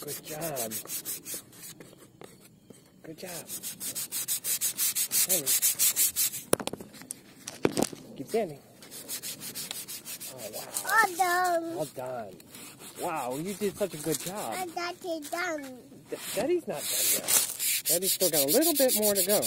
Good job. Good job. Keep standing. Oh, wow. All done. All done. Wow, you did such a good job. Is done. Daddy's not done yet. Daddy's still got a little bit more to go.